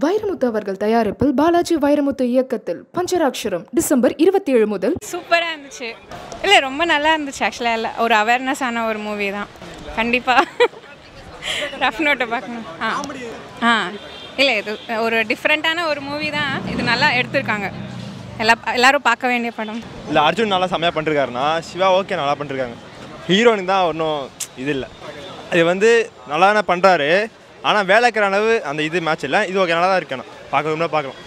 வைரமுத்து அவர்கள் தயாரிப்பில் பாலாஜி வைரமுத்து இயக்கத்தில் பஞ்சராட்சரம் டிசம்பர் இருபத்தி ஏழு முதல். சூப்பராக இருந்துச்சு. இல்லை ரொம்ப நல்லா இருந்துச்சு ஆக்சுவலாக இல்லை ஒரு அவேர்னஸ் ஆன ஒரு மூவி தான். கண்டிப்பாக ரஃப் நோட்டை பார்க்கணும். ஆ. ஆ. இல்லை இது ஒரு டிஃப்ரெண்ட்டான ஒரு மூவி தான். இது நல்லா எடுத்திருக்காங்க. எல்லா எல்லாரும் பார்க்க வேண்டிய படம். இல்லை அர்ஜுன் நல்லா செம்மையாக பண்ணிருக்காருன்னா சிவா ஓகே நல்லா பண்ணிருக்காங்க. ஹீரோனுக்கு தான் ஒன்றும் இது இல்லை. இது வந்து நல்லா பண்ணுறாரு ஆனால் வேலைக்கிற அளவு அந்த இது மேட்ச் இல்லை. இது ஓகே நல்லா தான் இருக்கணும் பார்க்க பார்க்கலாம்.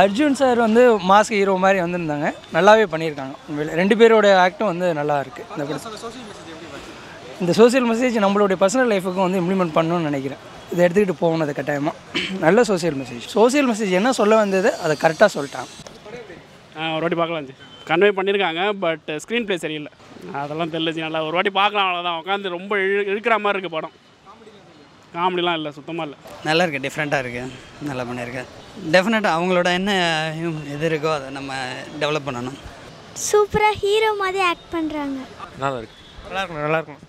அர்ஜுன் சார் வந்து மாஸ்க் ஹீரோ மாதிரி வந்திருந்தாங்க. நல்லாவே பண்ணியிருக்காங்க. ரெண்டு பேரோட ஆக்டும் வந்து நல்லா இருக்குது இந்த இந்த சோஷியல் மெசேஜ் நம்மளுடைய பர்சனல் லைஃபுக்கும் வந்து இம்ப்ளிமெண்ட் பண்ணணும்னு நினைக்கிறேன். இதை எடுத்துக்கிட்டு போகணும் அது கட்டாயமாக நல்ல சோஷியல் மெசேஜ் சோஷியல் மெசேஜ் என்ன சொல்ல வந்தது அதை கரெக்டாக சொல்லிட்டாங்க ஆ, ஒரு வாட்டி பார்க்கலாம் ஜி. கன்வே பண்ணியிருக்காங்க பட் ஸ்க்ரீன் ப்ளே சரியில்லை. அதெல்லாம் தெரியல ஜி நல்லா ஒரு வாட்டி பார்க்கலாம் அவ்வளோதான் உட்காந்து ரொம்ப இழு இழுக்கிற மாதிரி இருக்குது படம். காமெடிலாம் இல்லை சுத்தமாக இல்லை. நல்லா இருக்குது டிஃப்ரெண்ட்டாக இருக்குது நல்லா பண்ணியிருக்கு. டெஃபினட்டாக அவங்களோட என்ன இது இருக்கோ அதை நம்ம டெவலப் பண்ணணும். சூப்பராக ஹீரோ மாதிரி ஆக்ட் பண்ணுறாங்க நல்லா இருக்கு. நல்லா இருக்கும் நல்லா இருக்கும்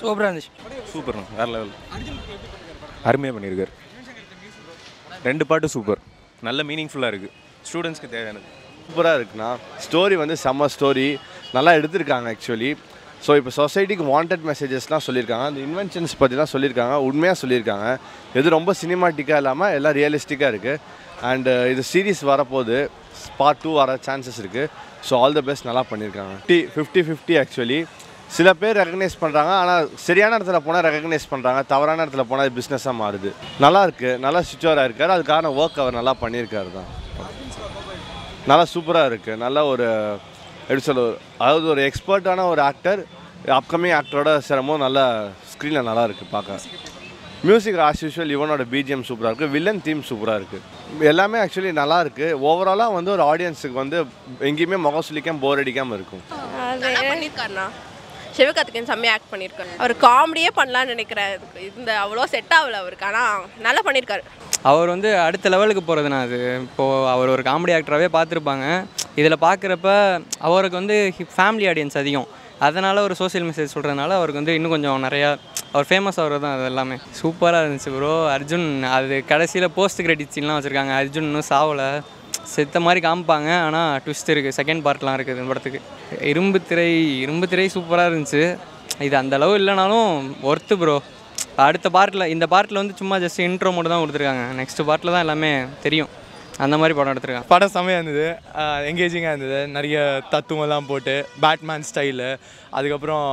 சூப்பராக இருந்துச்சு. சூப்பர் வேற லெவல் அருமையாக பண்ணியிருக்காரு. ரெண்டு பாட்டு சூப்பர் நல்ல மீனிங்ஃபுல்லாக இருக்குது ஸ்டூடெண்ட்ஸ்க்கு தேவையானது. சூப்பராக இருக்குண்ணா. ஸ்டோரி வந்து செம்ம ஸ்டோரி நல்லா எடுத்திருக்காங்க ஆக்சுவலி ஸோ இப்போ சொசைட்டிக்கு வாண்டட் மெசேஜஸ்லாம் சொல்லியிருக்காங்க. அந்த இன்வென்ஷன்ஸ் பற்றி தான் சொல்லியிருக்காங்க. உண்மையாக சொல்லியிருக்காங்க. இது ரொம்ப சினிமாட்டிக்காக இல்லாமல் எல்லாம் ரியலிஸ்டிக்காக இருக்குது அண்டு இது சீரீஸ் வரப்போகுது. பார்ட் டூ வர சான்சஸ் இருக்குது ஸோ ஆல் த பெஸ்ட் நல்லா பண்ணியிருக்காங்க. ஃபிஃப்டி ஃபிஃப்டி ஃபிஃப்டி ஆக்சுவலி சில பேர் ரெகக்னைஸ் பண்ணுறாங்க ஆனால் சரியான இடத்துல போனால் ரெகக்னைஸ் பண்ணுறாங்க தவறான இடத்துல போனால் அது பிஸ்னஸாக மாறுது. நல்லாயிருக்கு நல்லா சுச்சுவராக இருக்கார். அதுக்கான ஒர்க் அவர் நல்லா பண்ணியிருக்காரு தான். நல்லா சூப்பராக இருக்குது நல்ல ஒரு எப்படி சொல்ல அதாவது ஒரு எக்ஸ்பர்ட்டான ஒரு ஆக்டர் அப்கமிங் ஆக்டரோட சேரும்போது நல்லா ஸ்க்ரீனில் நல்லா இருக்குது பார்க்க. மியூசிக் ஆஸ் யூஷுவல் இவனோட பிஜிஎம் சூப்பராக இருக்குது வில்லன் தீம் சூப்பராக இருக்குது எல்லாமே ஆக்சுவலி நல்லா இருக்குது ஓவராலாக வந்து ஒரு ஆடியன்ஸுக்கு வந்து எங்கேயுமே முகம் சுளிக்காம போர் அடிக்காமல் இருக்கும். சிவகார்த்திகேயன் செம்மையாக ஆக்ட் பண்ணியிருக்காரு அவர் காமெடியே பண்ணலாம்னு நினைக்கிறேன். இதுக்கு இந்த அவ்வளோ செட் ஆகல அவருக்கு. ஆனால் நல்லா பண்ணியிருக்காரு அவர் வந்து அடுத்த லெவலுக்கு போகிறதுனா அது. இப்போது அவர் ஒரு காமெடி ஆக்டராகவே பார்த்துருப்பாங்க. இதில் பார்க்குறப்ப அவருக்கு வந்து ஃபேமிலி ஆடியன்ஸ் அதிகம். அதனால் ஒரு சோஷியல் மெசேஜ் சொல்கிறதுனால அவருக்கு வந்து இன்னும் கொஞ்சம் நிறையா அவர் ஃபேமஸ் ஆகிறது தான் அது எல்லாமே. சூப்பராக இருந்துச்சு ப்ரோ அர்ஜுன் அது கடைசியில் போஸ்ட் கிரெடிட் சீன்லாம் வச்சுருக்காங்க. அர்ஜுன் இன்னும் சாவலை. செத்த மாதிரி காமிப்பாங்க. ஆனால் ட்விஸ்ட் இருக்குது செகண்ட் பார்ட்லாம் இருக்குது இந்த படத்துக்கு. இரும்பு திரை இரும்பு திரை சூப்பராக இருந்துச்சு. இது அந்த அளவு இல்லைனாலும் ஒர்த்து ப்ரோ அடுத்த பார்ட்டில் இந்த பார்ட்டில் வந்து சும்மா ஜஸ்ட் இன்ட்ரோ மட்டும் தான் கொடுத்துருக்காங்க. நெக்ஸ்ட் பார்ட்டில் தான் எல்லாமே தெரியும். அந்த மாதிரி படம் எடுத்துருக்காங்க. படம் செம்மையாக இருந்தது. எங்கேஜிங்காக இருந்தது. நிறைய தத்துவம்லாம் போட்டு பேட்மேன் ஸ்டைலு அதுக்கப்புறம்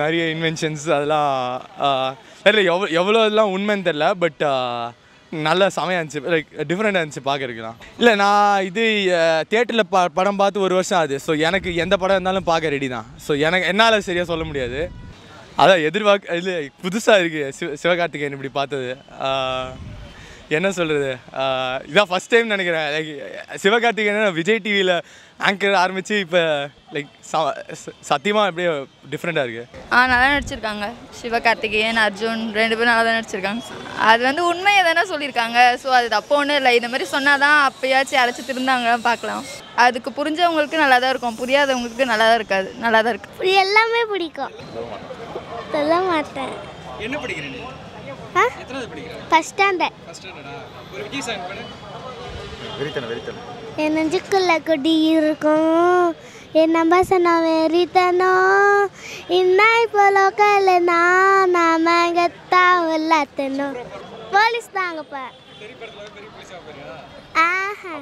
நிறைய இன்வென்ஷன்ஸ் அதெல்லாம் ஆஹ், தெரியல எவ்வளோ எவ்வளோ இதெல்லாம் உண்மைன்னு தெரில பட் நல்ல செமையாக இருந்துச்சு. லைக் டிஃப்ரெண்ட்டாக இருந்துச்சு பார்க்குறதுக்குலாம் இல்லை நான் இது தேட்டரில் ப படம் பார்த்து ஒரு வருஷம் ஆகுது. ஸோ எனக்கு எந்த படம் இருந்தாலும் பார்க்க ரெடி தான். ஸோ எனக்கு என்னால் சரியாக சொல்ல முடியாது. அதான் எதிர்பார்க்க இல்லை புதுசாக இருக்குது சிவ சிவகார்த்திகேயன் இப்படி பார்த்தது. என்ன சொல்கிறது இதான் ஃபஸ்ட் டைம் நினைக்கிறேன். லைக் சிவகார்த்திகேயன் விஜய் டிவியில் ஆங்கர் ஆரம்பித்து இப்போ லைக் சத்தியமாக அப்படியே டிஃப்ரெண்ட்டாக இருக்குது ஆ நல்லா நடிச்சிருக்காங்க. சிவகார்த்திகேயன் அர்ஜுன் ரெண்டு பேரும் நல்லா தான் நடிச்சிருக்காங்க. அது வந்து உண்மையை தானே சொல்லியிருக்காங்க. ஸோ அது தப்பு ஒன்றும் இல்லை. இந்த மாதிரி சொன்னால் தான் அப்பயாச்சும் யாராச்சும் திருந்தாங்க. பார்க்கலாம். அதுக்கு புரிஞ்சவங்களுக்கு நல்லா தான் இருக்கும். புரியாதவங்களுக்கு நல்லா தான் இருக்காது. நல்லா தான் இருக்கு. இப்படி எல்லாமே பிடிக்கும். சொல்ல மாட்டேன். என்ன படிக்கிறீங்க ஆ? எத்தனாவது படிக்கிறேன் ஃபஸ்ட் ஸ்டாண்டர்ட் ஒரு விஜய் சாங் பண்ணு. வெறித்தனம் வெறித்தனம். என் நெஞ்சுக்குள்ள கொடி இருக்கும். என் நம்ப சொன்ன வெறித்தனம் இன்னாய் போலோக்கல் நான் நாம கத்தா உள்ளத்தனும் போலீஸ் தாங்கப்பா ஆஹா.